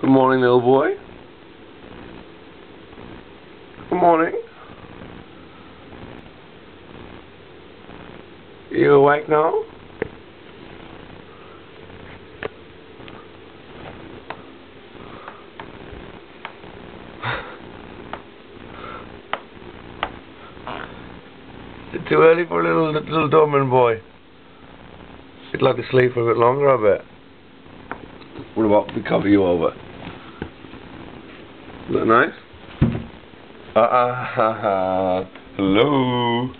Good morning, little boy. Good morning. You awake now? Is it too early for a little little Doberman boy? You'd like to sleep for a bit longer, I bet. What about we cover you over? Is that nice? Ah, uh, uh. Hello.